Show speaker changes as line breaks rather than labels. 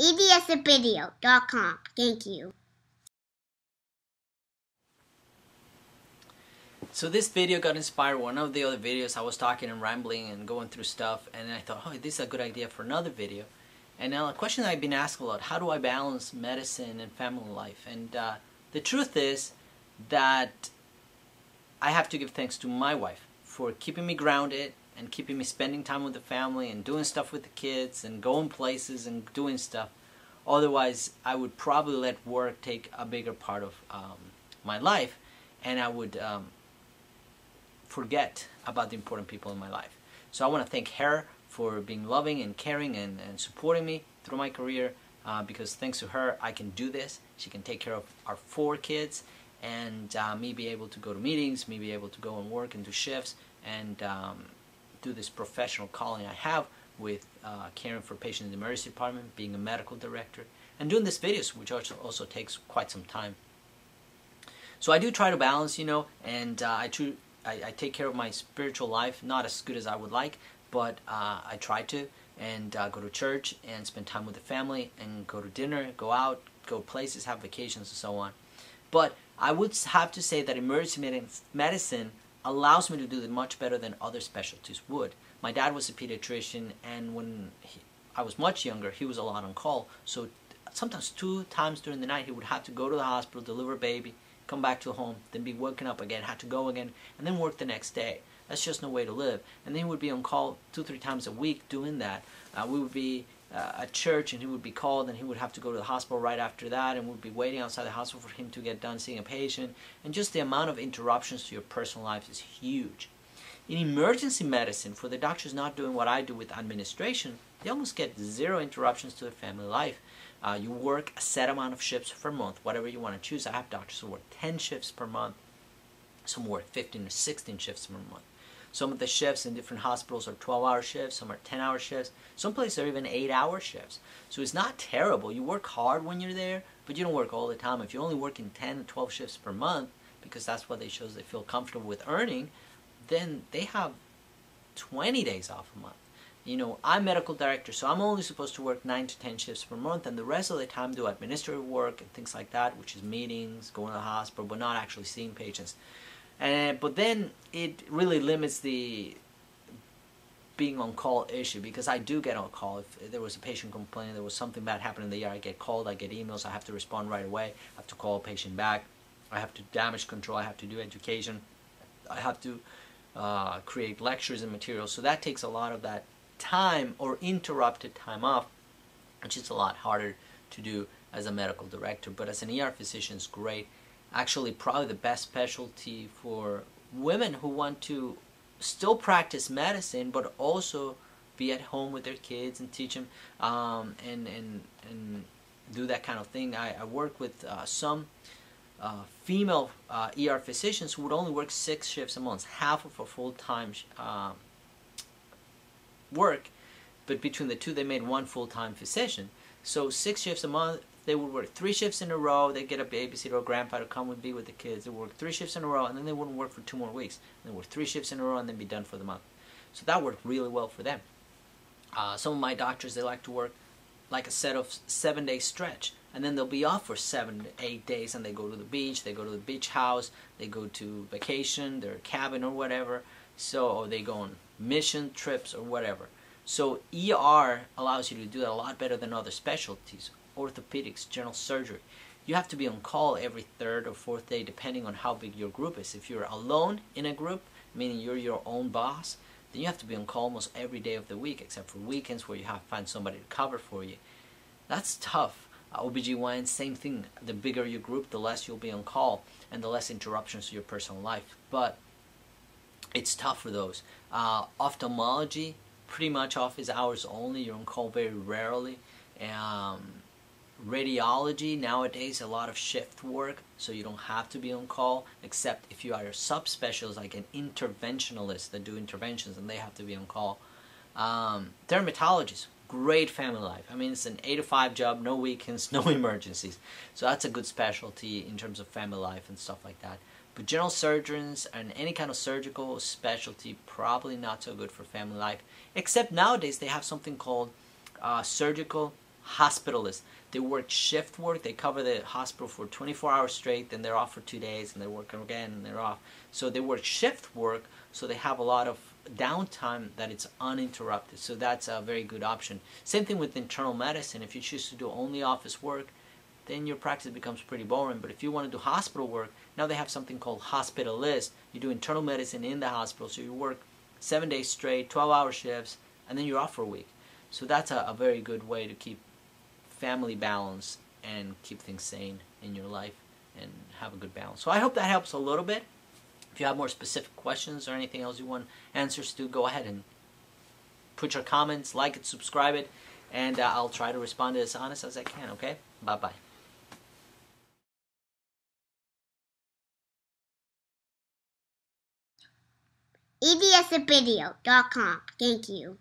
EDSvideo.com. Thank you.
So this video got inspired one of the other videos I was talking and rambling and going through stuff and I thought oh this is a good idea for another video and now a question I've been asked a lot how do I balance medicine and family life and uh, the truth is that I have to give thanks to my wife for keeping me grounded and keeping me spending time with the family and doing stuff with the kids and going places and doing stuff. Otherwise, I would probably let work take a bigger part of um, my life and I would um, forget about the important people in my life. So I want to thank her for being loving and caring and, and supporting me through my career uh, because thanks to her, I can do this. She can take care of our four kids and uh, me be able to go to meetings, me be able to go and work and do shifts and um, do this professional calling I have with uh, caring for patients in the emergency department, being a medical director, and doing this videos, which also, also takes quite some time. So I do try to balance, you know, and uh, I, I, I, take care of my spiritual life, not as good as I would like, but uh, I try to, and uh, go to church and spend time with the family, and go to dinner, go out, go places, have vacations, and so on. But I would have to say that emergency medicine allows me to do it much better than other specialties would. My dad was a pediatrician, and when he, I was much younger, he was a lot on call. So sometimes two times during the night, he would have to go to the hospital, deliver a baby, come back to home, then be woken up again, had to go again, and then work the next day. That's just no way to live. And then he would be on call two, three times a week doing that. Uh, we would be uh, at church and he would be called and he would have to go to the hospital right after that and we'd be waiting outside the hospital for him to get done seeing a patient. And just the amount of interruptions to your personal life is huge. In emergency medicine for the doctors not doing what i do with administration they almost get zero interruptions to their family life. Uh, you work a set amount of shifts per month whatever you want to choose. I have doctors who work 10 shifts per month some work 15 or 16 shifts per month some of the shifts in different hospitals are 12 hour shifts, some are 10 hour shifts, some places are even 8 hour shifts. So it's not terrible. You work hard when you're there, but you don't work all the time. If you're only working 10 to 12 shifts per month, because that's what they shows they feel comfortable with earning, then they have 20 days off a month. You know, I'm medical director, so I'm only supposed to work 9 to 10 shifts per month, and the rest of the time do administrative work and things like that, which is meetings, going to the hospital, but not actually seeing patients. And but then it really limits the being on call issue because I do get on call. If there was a patient complaining, there was something bad happening in the ER, I get called, I get emails, I have to respond right away. I have to call a patient back. I have to damage control, I have to do education. I have to uh, create lectures and materials. So that takes a lot of that time or interrupted time off, which is a lot harder to do as a medical director. But as an ER physician, it's great actually probably the best specialty for women who want to still practice medicine but also be at home with their kids and teach them um, and, and, and do that kind of thing. I, I work with uh, some uh, female uh, ER physicians who would only work six shifts a month, half of a full-time um, work, but between the two they made one full-time physician. So six shifts a month, they would work three shifts in a row. They'd get a babysitter or grandpa to come and be with the kids. They would work three shifts in a row, and then they wouldn't work for two more weeks. They work three shifts in a row, and then be done for the month. So that worked really well for them. Uh, some of my doctors, they like to work like a set of seven-day stretch, and then they'll be off for seven to eight days, and they go to the beach, they go to the beach house, they go to vacation, their cabin or whatever. So they go on mission trips or whatever. So ER allows you to do that a lot better than other specialties orthopedics, general surgery. You have to be on call every third or fourth day depending on how big your group is. If you're alone in a group, meaning you're your own boss, then you have to be on call almost every day of the week except for weekends where you have to find somebody to cover for you. That's tough. Uh, OBGYN, same thing. The bigger your group, the less you'll be on call and the less interruptions to your personal life. But it's tough for those. Uh, ophthalmology, pretty much office hours only. You're on call very rarely. Um, radiology nowadays a lot of shift work so you don't have to be on call except if you are a subspecialist like an interventionalist that do interventions and they have to be on call. Um, dermatologist great family life. I mean it's an 8 to 5 job no weekends no emergencies. So that's a good specialty in terms of family life and stuff like that. But general surgeons and any kind of surgical specialty probably not so good for family life except nowadays they have something called uh, surgical hospitalists. They work shift work. They cover the hospital for 24 hours straight, then they're off for two days, and they work again, and they're off. So they work shift work, so they have a lot of downtime that it's uninterrupted. So that's a very good option. Same thing with internal medicine. If you choose to do only office work, then your practice becomes pretty boring. But if you want to do hospital work, now they have something called hospitalist. You do internal medicine in the hospital, so you work seven days straight, 12 hour shifts, and then you're off for a week. So that's a, a very good way to keep family balance and keep things sane in your life and have a good balance. So I hope that helps a little bit. If you have more specific questions or anything else you want answers to, go ahead and put your comments, like it, subscribe it, and uh, I'll try to respond to as honest as I can, okay? Bye-bye.
EDSvideo.com. Thank you.